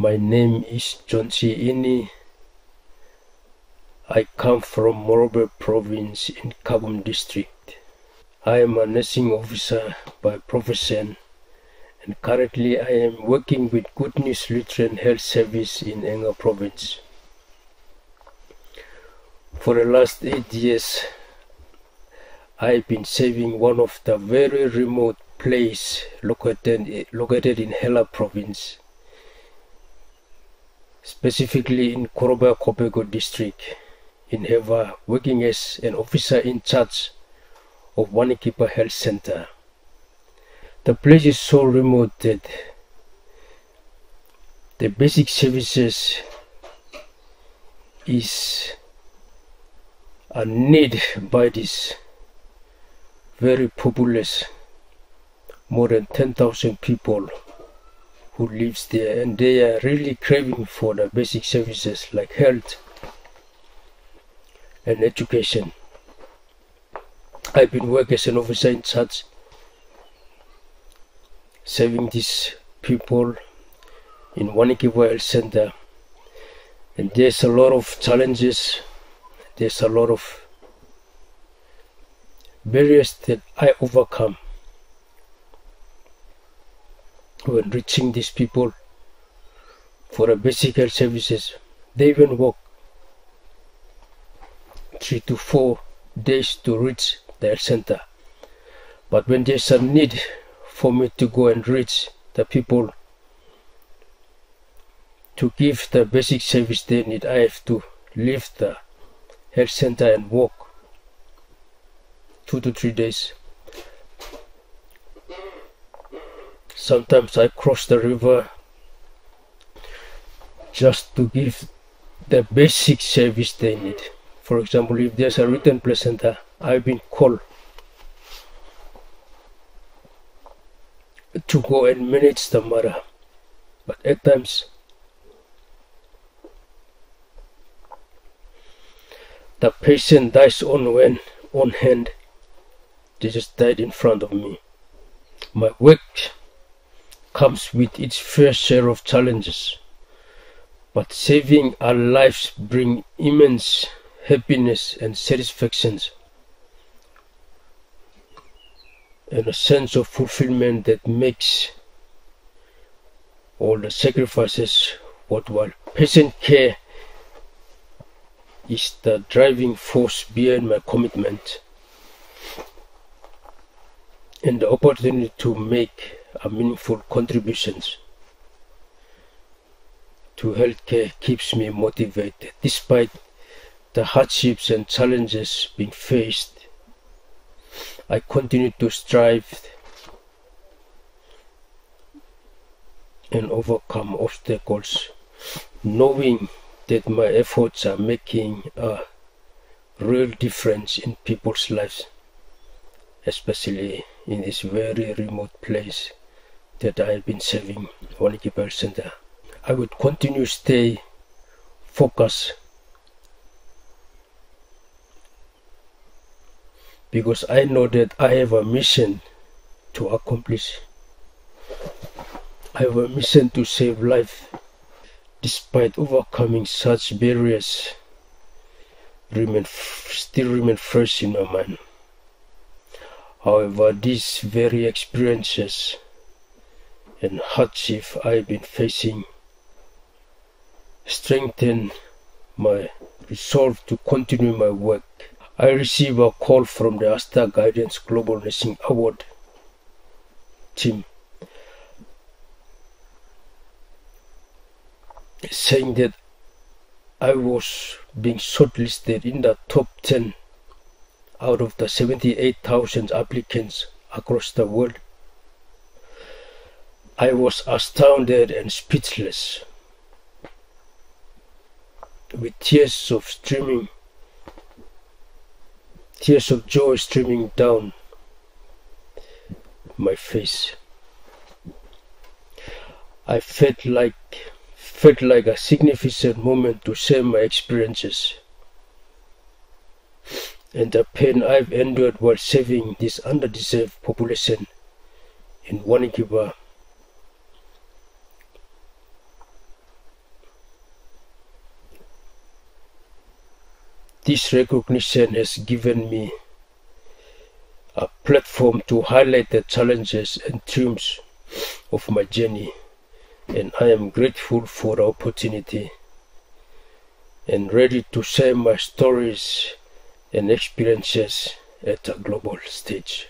My name is Johnsi Inni. I come from Morobe province in Kabwum district. I am a nursing officer by profession and currently I am working with Good News Lutheran Health Service in Enga province. For the last eight years, I've been saving one of the very remote place located, located in Hela province, specifically in Koroba Kopiago district in Hela, working as an officer in charge of Wanikipa Health Center. The place is so remote that the basic services is a need by this very populous more than 10,000 people who lives there and they are really craving for the basic services like health and education. I've been working as an officer in charge serving these people in Wanikipa Health Center. And there's a lot of challenges. There's a lot of barriers that I overcome when reaching these people for the basic health services. They even walk three to four days to reach their center. But when there's a need for me to go and reach the people to give the basic service they need, I have to leave the health center and walk two to three days. Sometimes I cross the river just to give the basic service they need. For example, if there's a retained placenta, I've been called to go and manage the matter. But at times, the patient dies on when on hand. They just died in front of me. My work comes with its fair share of challenges, but saving our lives bring immense happiness and satisfactions and a sense of fulfillment that makes all the sacrifices worthwhile. Patient care is the driving force behind my commitment and the opportunity to make a meaningful contributions to healthcare keeps me motivated despite the hardships and challenges being faced. I continue to strive and overcome obstacles knowing that my efforts are making a real difference in people's lives especially in this very remote place that I have been serving Wanikipa Center. I would continue to stay focused because I know that I have a mission to accomplish. I have a mission to save life. Despite overcoming such barriers, remain still remain fresh in my mind. However, these very experiences and hardship I've been facing strengthen my resolve to continue my work. I received a call from the Aster Guardians Global Nursing Award team saying that I was being shortlisted in the top 10 out of the 78,000 applicants across the world. I was astounded and speechless, with tears of streaming, tears of joy streaming down my face. I felt like felt like a significant moment to share my experiences and the pain I've endured while saving this underdeserved population in Wanikipa. This recognition has given me a platform to highlight the challenges and triumphs of my journey and I am grateful for the opportunity and ready to share my stories and experiences at a global stage.